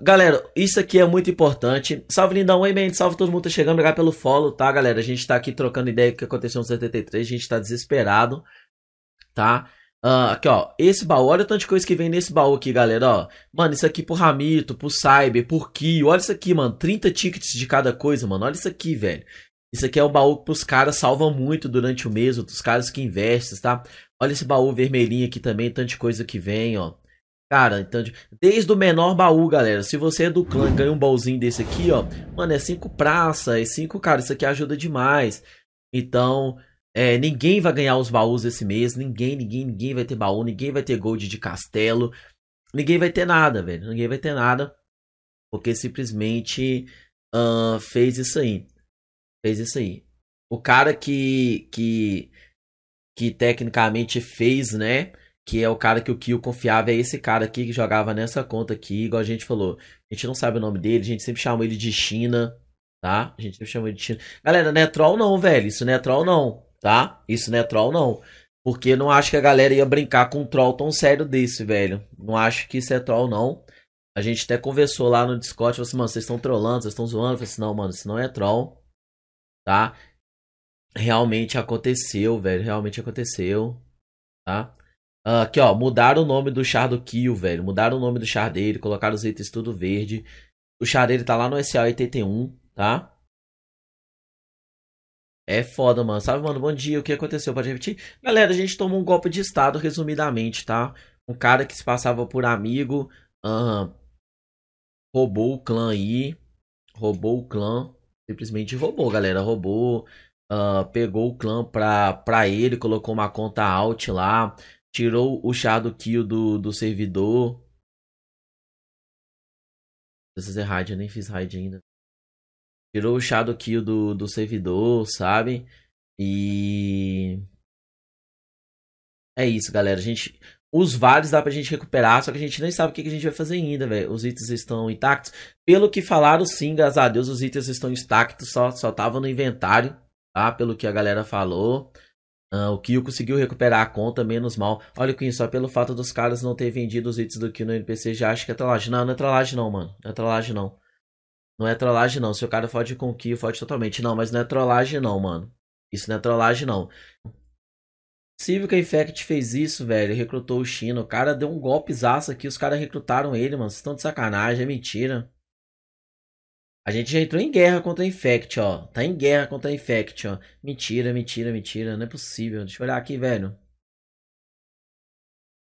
Galera, isso aqui é muito importante. Salve, lindão. Oi, man. Salve todo mundo tá chegando. Obrigado pelo follow, tá, galera? A gente tá aqui trocando ideia do que aconteceu no 73. A gente tá desesperado, tá? Uh, aqui, ó. Esse baú, olha o tanto de coisa que vem nesse baú aqui, galera, ó. Mano, isso aqui pro Ramito, pro Cyber, por Kio. Olha isso aqui, mano. 30 tickets de cada coisa, mano. Olha isso aqui, velho. Isso aqui é o baú que os caras salvam muito durante o mês, os caras que investem, tá? Olha esse baú vermelhinho aqui também, tanto de coisa que vem, ó. Cara, então, desde o menor baú, galera. Se você é do clã e ganha um baúzinho desse aqui, ó. Mano, é cinco praça, é cinco, cara. Isso aqui ajuda demais. Então, é, ninguém vai ganhar os baús esse mês. Ninguém, ninguém, ninguém vai ter baú. Ninguém vai ter gold de castelo. Ninguém vai ter nada, velho. Ninguém vai ter nada. Porque simplesmente uh, fez isso aí. Fez isso aí. O cara que, que, que tecnicamente fez, né? Que é o cara que o Kio confiava, é esse cara aqui que jogava nessa conta aqui, igual a gente falou. A gente não sabe o nome dele, a gente sempre chama ele de China, tá? A gente sempre chama ele de China. Galera, não é troll não, velho. Isso não é troll não, tá? Isso não é troll não. Porque não acho que a galera ia brincar com um troll tão sério desse, velho. Não acho que isso é troll não. A gente até conversou lá no Discord, falou assim, mano, vocês estão trollando, vocês estão zoando. Eu falei assim, não, mano, isso não é troll, tá? Realmente aconteceu, velho, realmente aconteceu, tá? Uh, aqui, ó, mudaram o nome do char do Kill, velho. Mudaram o nome do char dele, colocaram os itens tudo verde. O char dele tá lá no SA81, tá? É foda, mano. Sabe, mano? Bom dia. O que aconteceu? Pode repetir? Galera, a gente tomou um golpe de estado, resumidamente, tá? Um cara que se passava por amigo. Uh, roubou o clã aí. Roubou o clã. Simplesmente roubou, galera. Roubou. Uh, pegou o clã pra, pra ele. Colocou uma conta alt lá. Tirou o shadow kill do, do servidor. Preciso fazer raid, eu nem fiz raid ainda. Tirou o shadow kill do, do servidor, sabe? E. É isso, galera. A gente. Os vales dá pra gente recuperar, só que a gente nem sabe o que, a gente vai fazer ainda, velho. Os itens estão intactos. Pelo que falaram, sim, graças a Deus, os itens estão intactos, só estavam no inventário, tá? Pelo que a galera falou. Uh, o Kyo conseguiu recuperar a conta, menos mal. Olha, Queen, só pelo fato dos caras não ter vendido os itens do Kyo no NPC, já acho que é trollagem. Não, não é trollagem não, mano. Não é trollagem não. Não é trollagem não. Se o cara fode com o Kyo, fode totalmente. Não, mas não é trollagem não, mano. Isso não é trollagem não. Possível Infect fez isso, velho. Recrutou o China. O cara deu um golpe zaço aqui. Os caras recrutaram ele, mano. Vocês estão de sacanagem. É mentira. A gente já entrou em guerra contra a Infect, ó. Tá em guerra contra a Infect, ó. Mentira, mentira, mentira. Não é possível. Deixa eu olhar aqui, velho.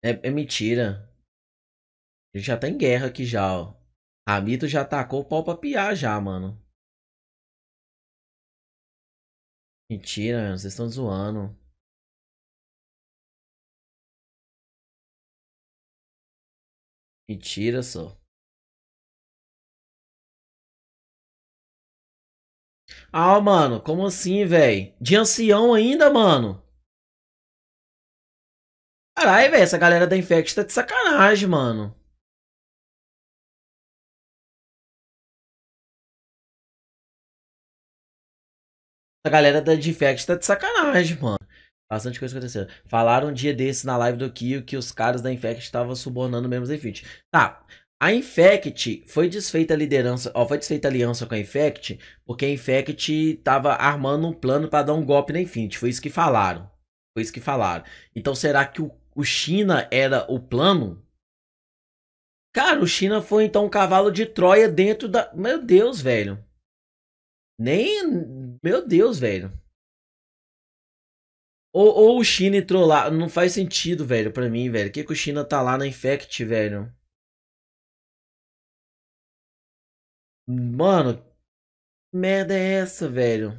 É, é mentira. A gente já tá em guerra aqui já, ó. Ramito já tacou o pau pra piar já, mano. Mentira. Vocês estão zoando. Mentira só. Ah, mano, como assim, velho? De ancião ainda, mano? Caralho, velho, essa galera da Infect tá de sacanagem, mano. A galera da Infect tá de sacanagem, mano. Bastante coisa acontecendo. Falaram um dia desse na live do Kio que os caras da Infect estavam subornando mesmo a Infinity. Tá, a Infect foi desfeita a liderança, ó, foi desfeita a aliança com a Infect, porque a Infect tava armando um plano para dar um golpe na Infinity. Foi isso que falaram. Foi isso que falaram. Então será que o, o China era o plano? Cara, o China foi então um cavalo de Troia dentro da. Meu Deus, velho. Nem. Meu Deus, velho. Ou, ou o China entrou lá. Não faz sentido, velho, pra mim, velho. Que, que o China tá lá na Infect, velho? Mano, que merda é essa, velho?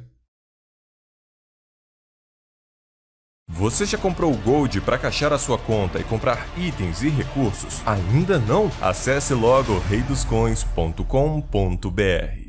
Você já comprou o Gold para caixar a sua conta e comprar itens e recursos? Ainda não? Acesse logo reidoscoins.com.br.